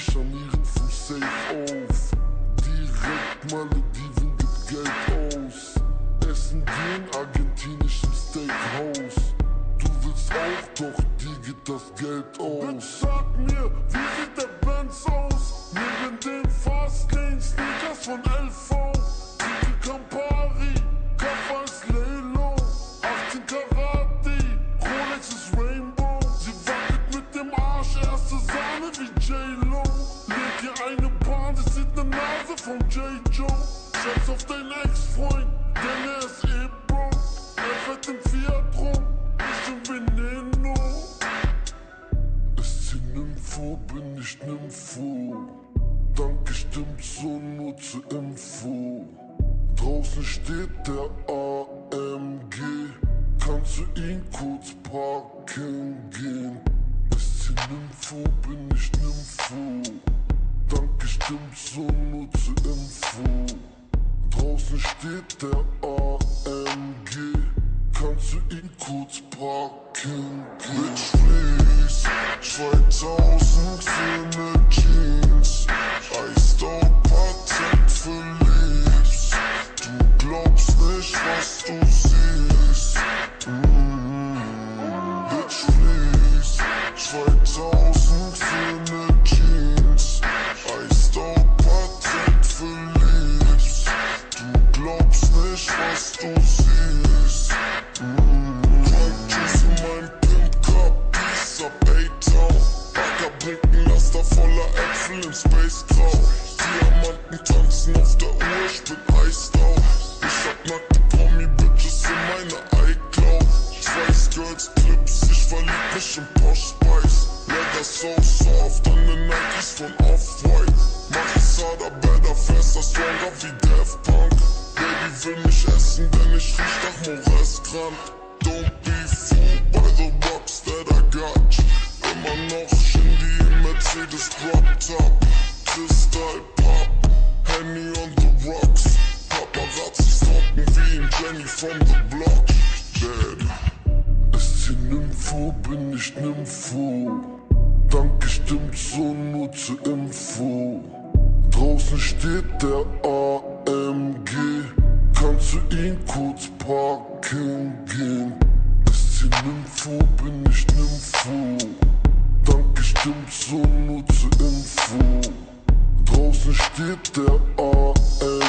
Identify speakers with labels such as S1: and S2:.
S1: die scharnieren vom Safe auf. Direkt Malediven gibt Geld aus. Essen gehen argentinischem Steakhouse. Du willst auch, doch dir geht das Geld aus. Bitch, sag mir, wie sieht der Benz aus? Neben den Fastlane Sneakers von LV. Tiki Campari, Kaffa ist Lelo. 18 Karate, Rolex ist Rainbow. Sie wackelt mit dem Arsch, erste Sahne wie J-Lo. Nase von J. Joe. Scheiß auf deinen Ex-Freund, denn er ist eh broke. Er fährt im Fiat rum, ich im Veneno. Ist sie Nympho, bin ich Nympho. Danke stimmt so nur zur Info. Draußen steht der AMG. Kannst du ihn kurz parken gehen? Ist sie Nympho, bin ich Nympho. Danke stimmt so steht der AMG. Kannst du ihn kurz parken gehen? Bitch, nicht, was du siehst. In meinem Pimp Cup, Peace up A-Town. Bagger bringt ein Laster voller Äpfel in Space in iCloud. Clips, Posh Spice. Leather so soft, Nikes Off-White. Better, faster, stronger wie will mich essen, denn ich riech nach Mores krank. Don't be fooled by the rocks that I got. Immer noch Shindy im Mercedes Drop Top. Kristall Pop, Henny on the rocks. Paparazzis talken wie in Jenny from the block. Dead. Ist sie Nympho, bin ich Nympho. Danke stimmt so nur zur Info. Draußen steht der AMG. Bin ich Nympho. Danke stimmt so nur zur Info. Draußen steht der AMG.